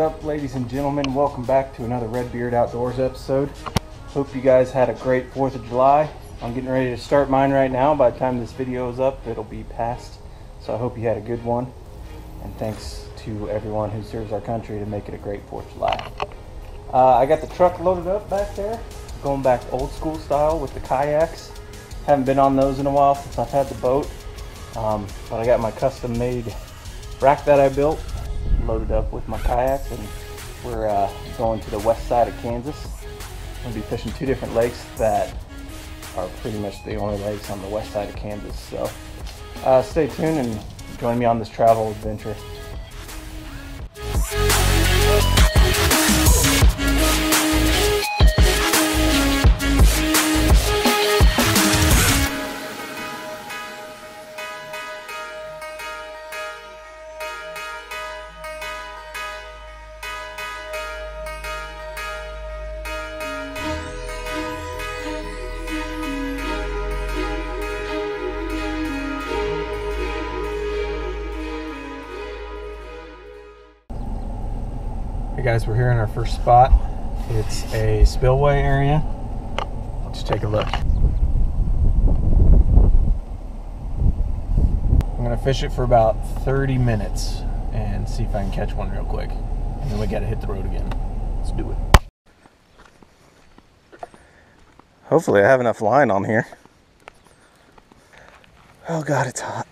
Up, ladies and gentlemen? Welcome back to another Redbeard Outdoors episode. Hope you guys had a great 4th of July. I'm getting ready to start mine right now. By the time this video is up, it'll be past. So I hope you had a good one. And thanks to everyone who serves our country to make it a great 4th of July. Uh, I got the truck loaded up back there, going back old school style with the kayaks. Haven't been on those in a while since I've had the boat. Um, but I got my custom made rack that I built loaded up with my kayaks and we're uh, going to the west side of Kansas. I'm going to be fishing two different lakes that are pretty much the only lakes on the west side of Kansas. So uh, stay tuned and join me on this travel adventure. First spot. It's a spillway area. Let's take a look. I'm gonna fish it for about 30 minutes and see if I can catch one real quick. And then we gotta hit the road again. Let's do it. Hopefully I have enough line on here. Oh god, it's hot.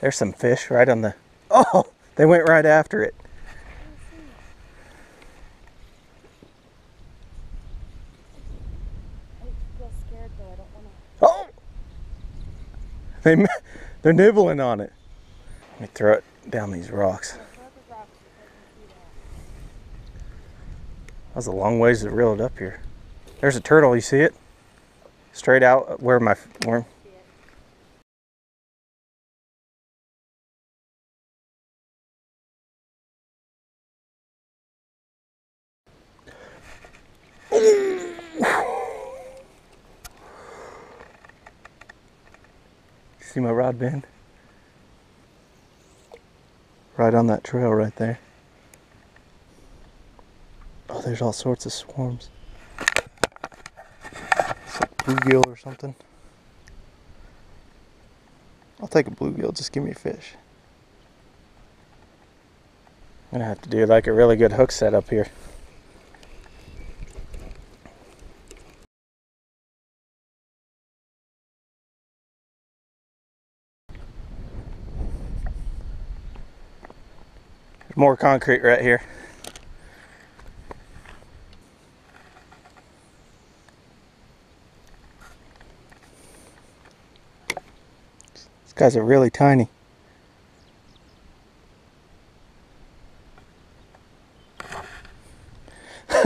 There's some fish right on the Oh, they went right after it. Oh, they they're nibbling on it. Let me throw it down these rocks. That was a long ways to reel it up here. There's a turtle. You see it? Straight out where my where. See my rod bend? Right on that trail right there. Oh, there's all sorts of swarms. It's like bluegill or something. I'll take a bluegill, just give me a fish. I'm gonna have to do like a really good hook setup here. More concrete right here. These guys are really tiny.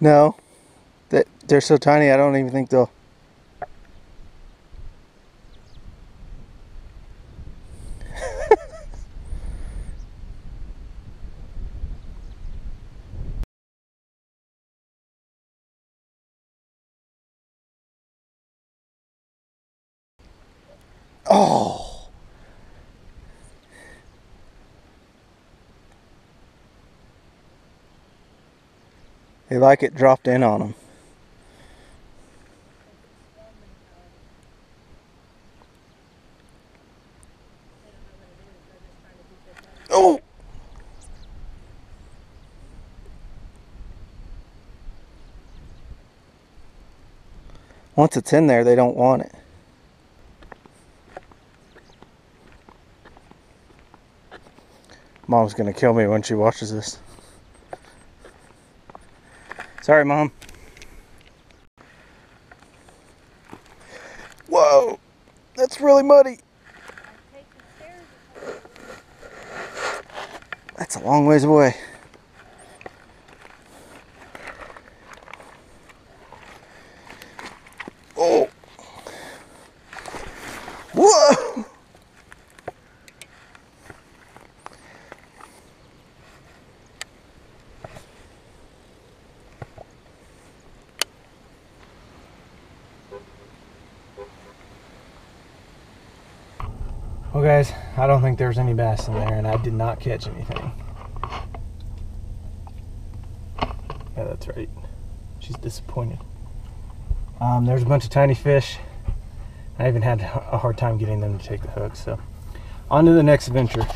No, they, they're so tiny I don't even think they'll Oh. They like it dropped in on them. Oh. Once it's in there, they don't want it. Mom's gonna kill me when she watches this. Sorry, Mom. Whoa, that's really muddy. That's a long ways away. Oh. Whoa. Well, guys, Think there's any bass in there, and I did not catch anything. Yeah, that's right. She's disappointed. Um, there's a bunch of tiny fish. I even had a hard time getting them to take the hook. So, on to the next adventure.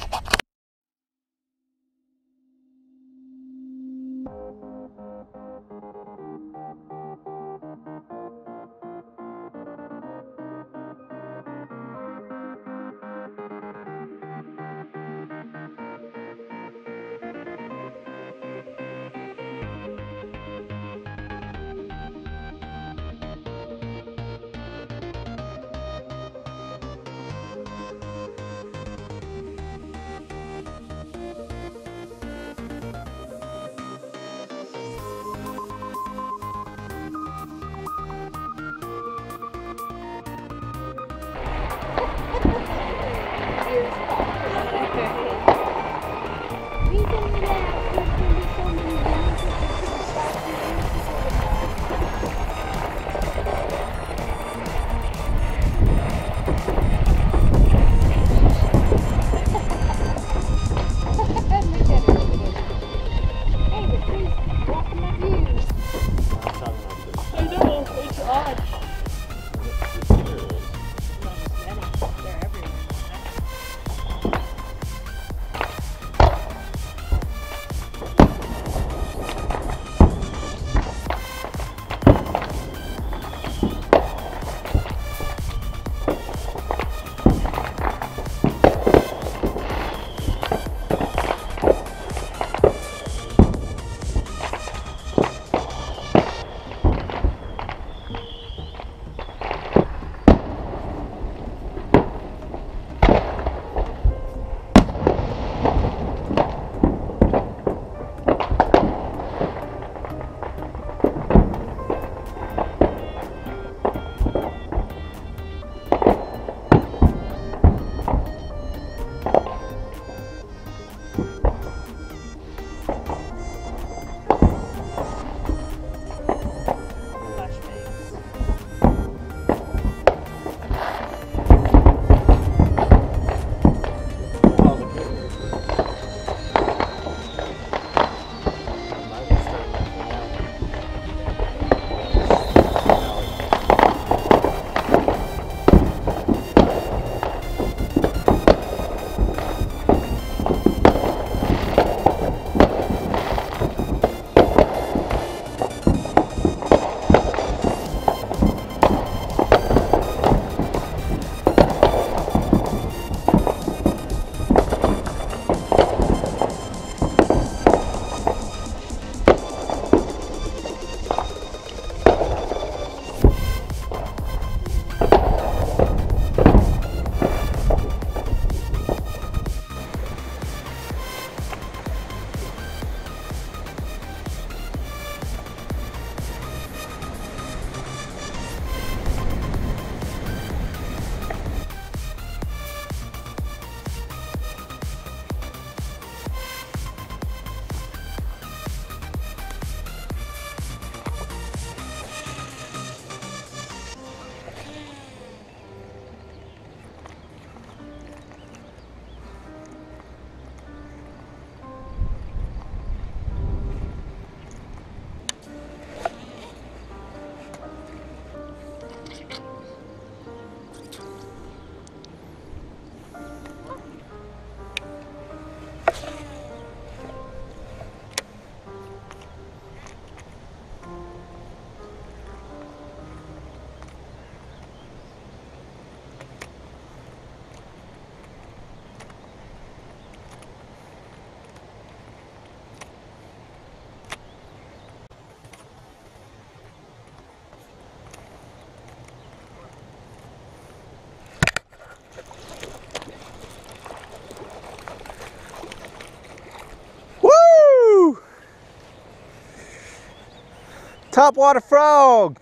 Topwater frog.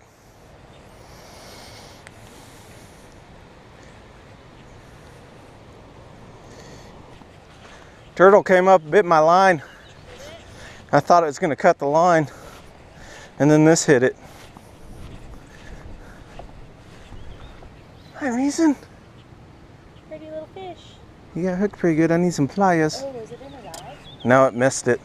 Turtle came up, bit my line. I thought it was going to cut the line, and then this hit it. Hi, Reason. Pretty little fish. You got hooked pretty good. I need some pliers. Oh, it in his eye? No, it missed it.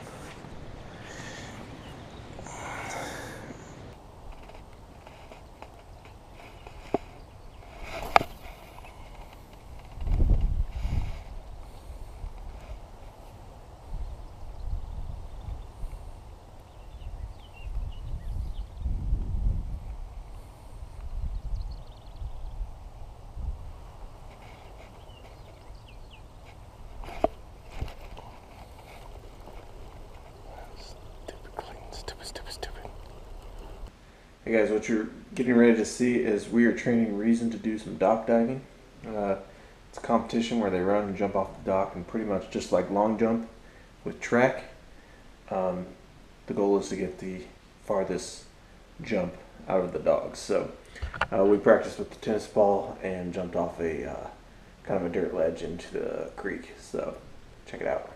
Stupid clean. Stupid, stupid, stupid. Hey guys, what you're getting ready to see is we are training Reason to do some dock diving. Uh, it's a competition where they run and jump off the dock and pretty much just like long jump with track. Um, the goal is to get the farthest jump out of the dogs. So uh, we practiced with the tennis ball and jumped off a uh, kind of a dirt ledge into the creek. So check it out.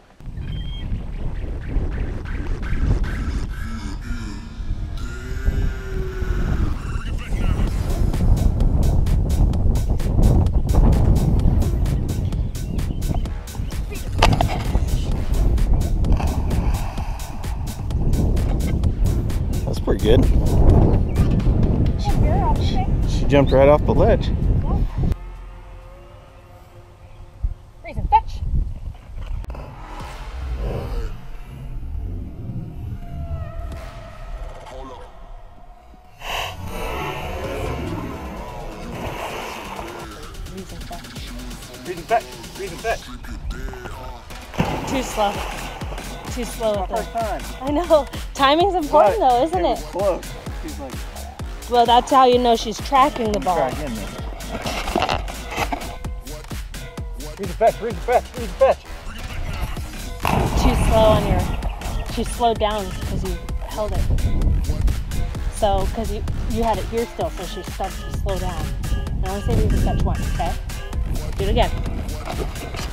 Jumped right off the ledge. Fetch. Fetch. Fetch. Fetch. Too slow. Too slow First time. I know. Timing's important though, isn't was it? Close. She's like, Well, that's how you know she's tracking the ball. try again. then. Reason fetch. Reason fetch. Reason fetch. Too slow on your. She slowed down because you held it. So, because you you had it here still, so she starts to slow down. And I to say reason fetch one, okay? Do it again.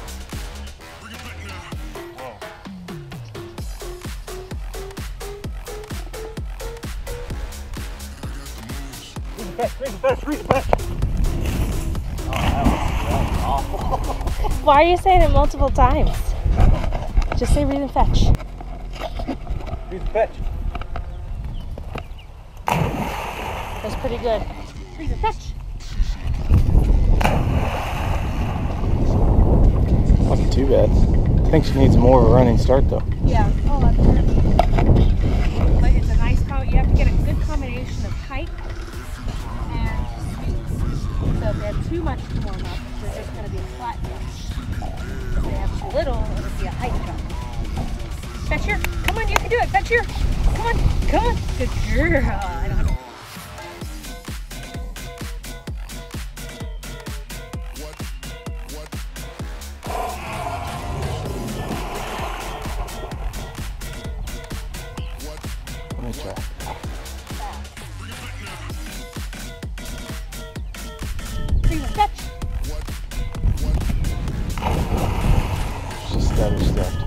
Reason fetch. Reason fetch. Reason fetch. Why are you saying it multiple times? Just say reason fetch. Reason fetch. That's pretty good. Reason fetch. Wasn't too bad. I think she needs more of a running start though. Yeah. Too much to warm up, they're just going to be a flat jump. If they have too little, it'll be a height jump. Fetch here. Come on, you can do it. Fetch here. Come on. Come on. Good girl. She stutter.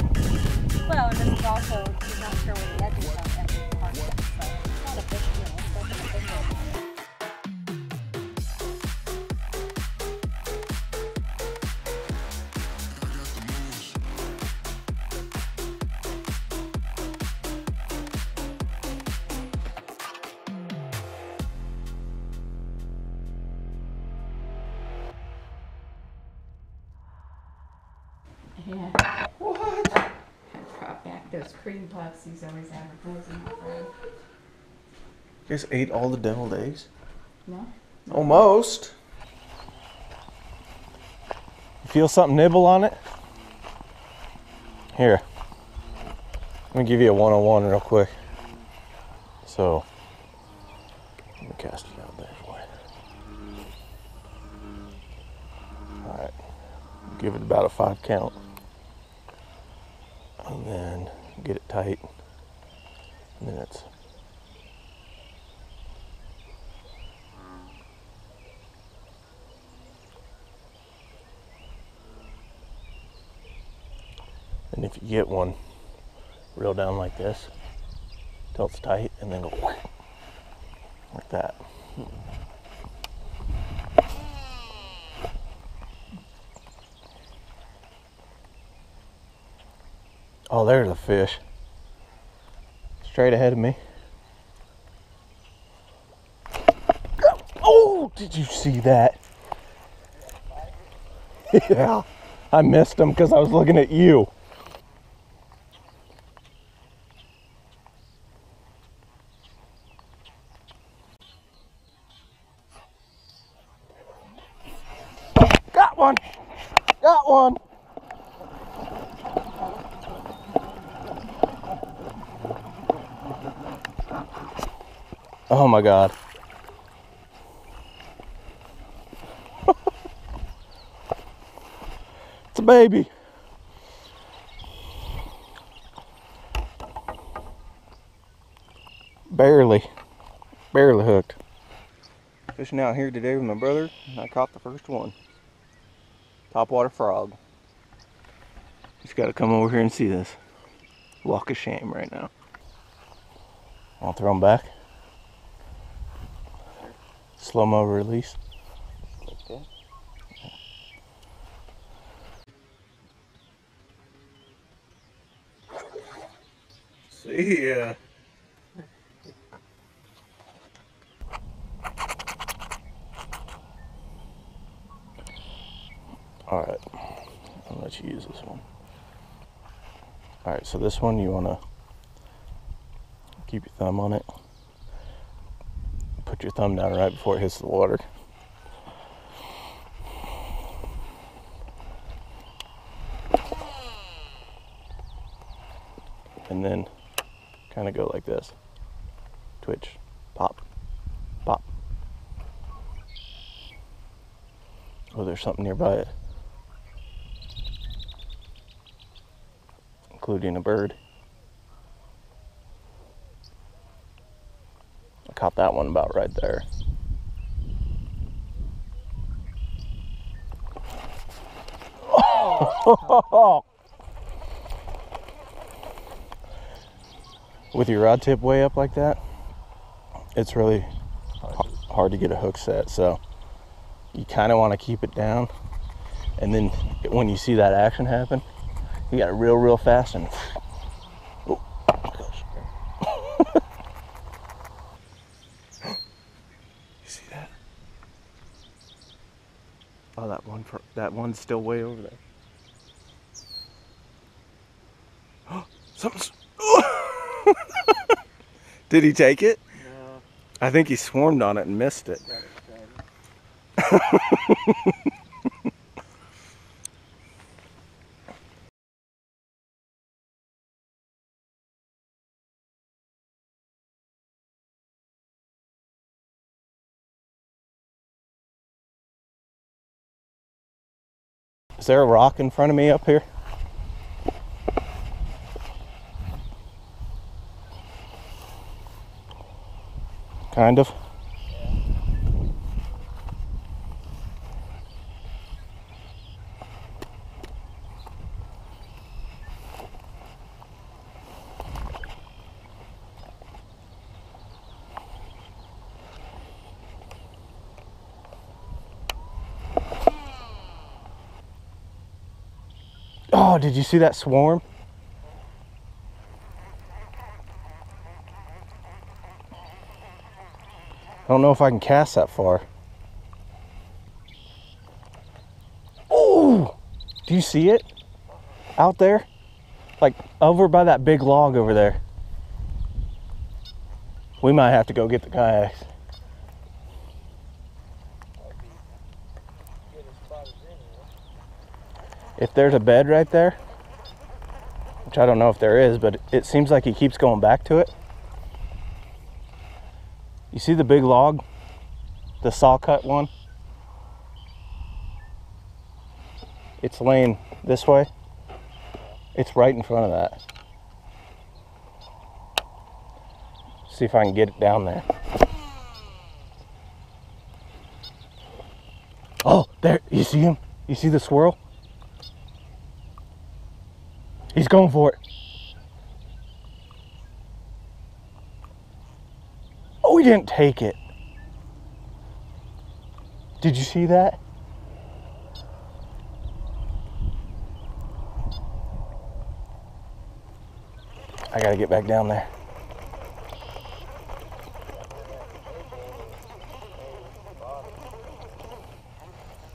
Well, and this is also, you're not sure where the edges are he's always advertising for. You guys ate all the deviled eggs? No? Almost. You feel something nibble on it? Here. Let me give you a one-on-one real quick. So, let me cast it out there for you. All right. Give it about a five count. And then get it tight. And then it's And if you get one, reel down like this till it's tight, and then go like that. Hmm. Oh, there's a fish. Straight ahead of me. Oh, did you see that? Yeah, I missed him because I was looking at you. Got one. Got one. Oh my god. it's a baby. Barely. Barely hooked. Fishing out here today with my brother, and I caught the first one. Topwater frog. Just gotta come over here and see this. Walk of shame right now. I'll throw him back. Slow mo release. Okay. See ya. All right, I'll let you use this one. All right, so this one you wanna keep your thumb on it. Your thumb down right before it hits the water. And then kind of go like this. Twitch, pop, pop. Oh, there's something nearby it. Including a bird. That one about right there. With your rod tip way up like that, it's really hard to get a hook set. So you kind of want to keep it down. And then when you see that action happen, you got it real, real fast and oh, gosh. You see that? Oh, that one for that one's still way over there. Something's. Did he take it? No, I think he swarmed on it and missed it. Is there a rock in front of me up here? Kind of. Oh, did you see that swarm? I don't know if I can cast that far. Oh, do you see it out there? Like over by that big log over there. We might have to go get the kayaks. Good as spot as any. If there's a bed right there, which I don't know if there is, but it seems like he keeps going back to it. You see the big log? The saw cut one? It's laying this way. It's right in front of that. See if I can get it down there. Oh, there, you see him? You see the swirl? He's going for it. Oh, he didn't take it. Did you see that? I gotta get back down there.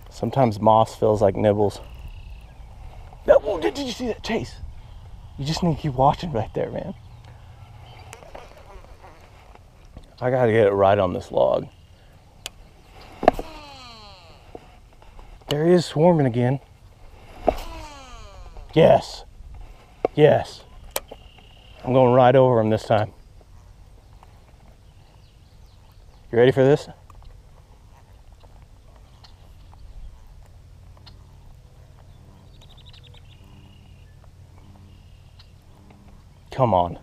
Sometimes moss feels like nibbles. No, whoa, did, did you see that chase? You just need to keep watching right there, man. I gotta get it right on this log. There he is swarming again. Yes. Yes. I'm going right over him this time. You ready for this? Come on.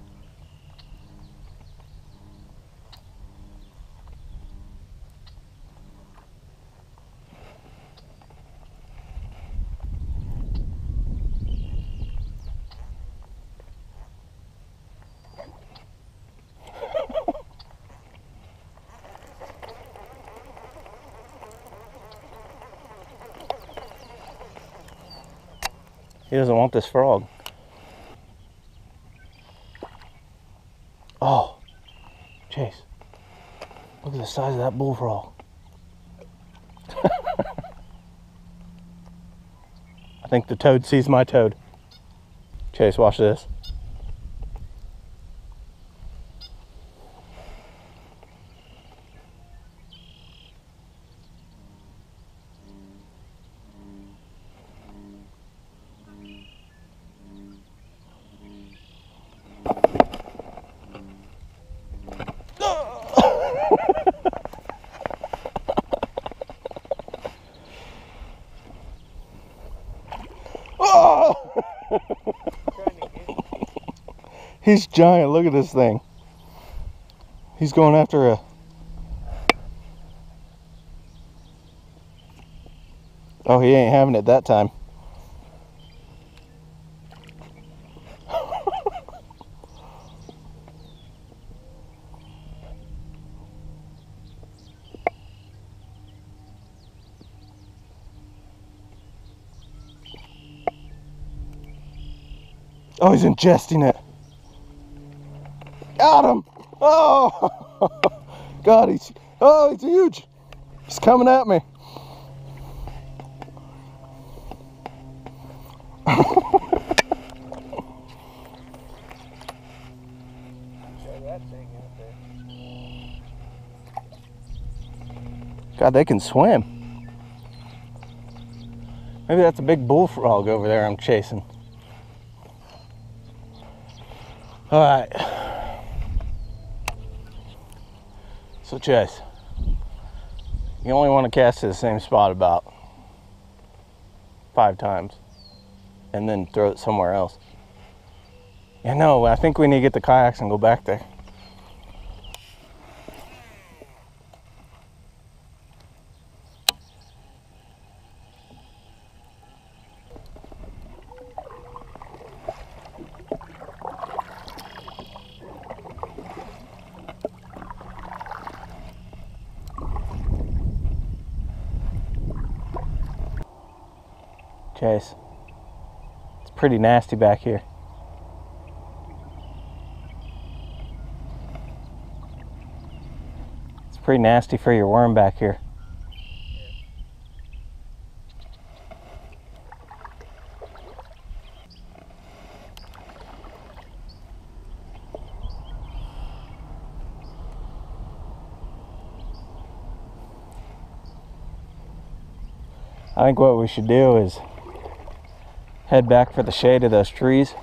He doesn't want this frog. Oh, Chase, look at the size of that bullfrog. I think the toad sees my toad. Chase, watch this. He's giant. Look at this thing. He's going after a. Oh, he ain't having it that time. Oh, he's ingesting it. Got him. Oh, God, he's, oh, he's huge. He's coming at me. God, they can swim. Maybe that's a big bullfrog over there I'm chasing. All right. So, Chase, you only want to cast to the same spot about five times and then throw it somewhere else. Yeah, no, I think we need to get the kayaks and go back there. Chase. It's pretty nasty back here. It's pretty nasty for your worm back here. I think what we should do is head back for the shade of those trees.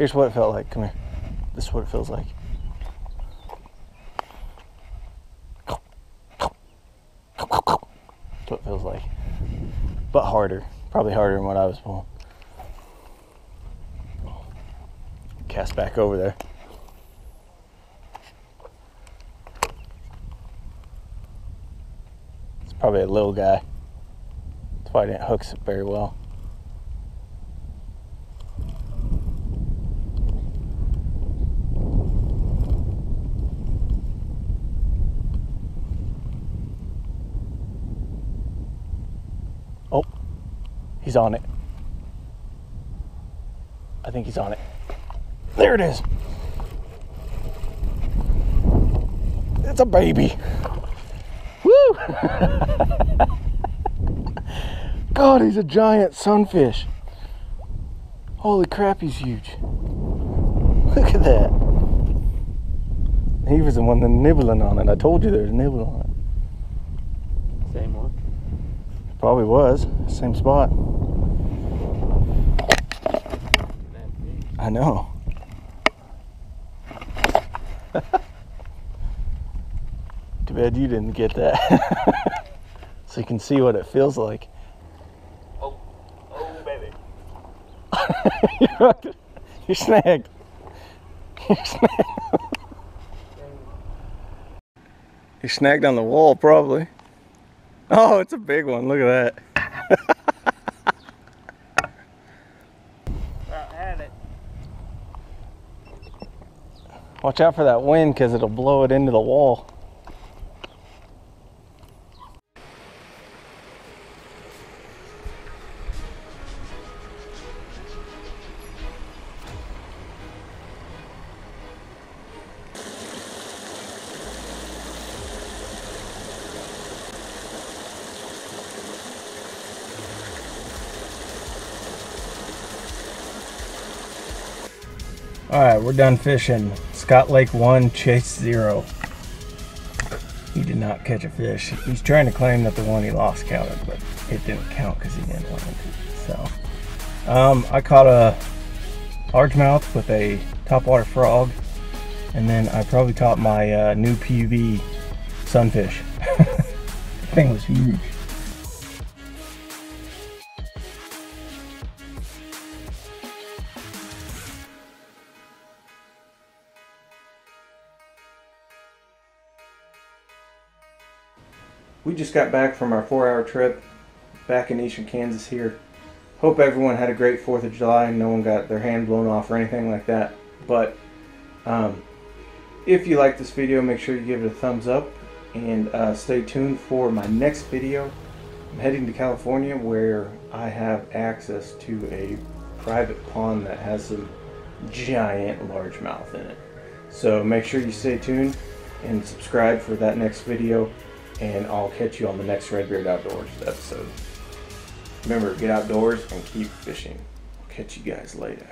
Here's what it felt like. Come here. This is what it feels like. That's what it feels like. But harder. Probably harder than what I was pulling. Cast back over there. It's probably a little guy. That's why I didn't hook it very well. He's on it. I think he's on it. There it is. It's a baby. Woo! God, he's a giant sunfish. Holy crap, he's huge. Look at that. He was the one nibbling on it. I told you there's nibble on it. Same one. Probably was. Same spot. I know. Too bad you didn't get that. so you can see what it feels like. Oh, oh, baby. You're snagged. You're snagged. You're snagged on the wall, probably. Oh, it's a big one. Look at that. Watch out for that wind because it'll blow it into the wall. All right, we're done fishing. Scott Lake 1, Chase 0. He did not catch a fish. He's trying to claim that the one he lost counted, but it didn't count because he didn't land. So, um, I caught a largemouth with a topwater frog, and then I probably caught my uh, new PB sunfish. thing was huge. Just got back from our four hour trip back in eastern Kansas here. Hope everyone had a great 4th of July and no one got their hand blown off or anything like that. But um, if you like this video, make sure you give it a thumbs up and uh, stay tuned for my next video. I'm heading to California where I have access to a private pond that has some giant largemouth in it. So make sure you stay tuned and subscribe for that next video and I'll catch you on the next Redbeard Outdoors episode. Remember, get outdoors and keep fishing. I'll catch you guys later.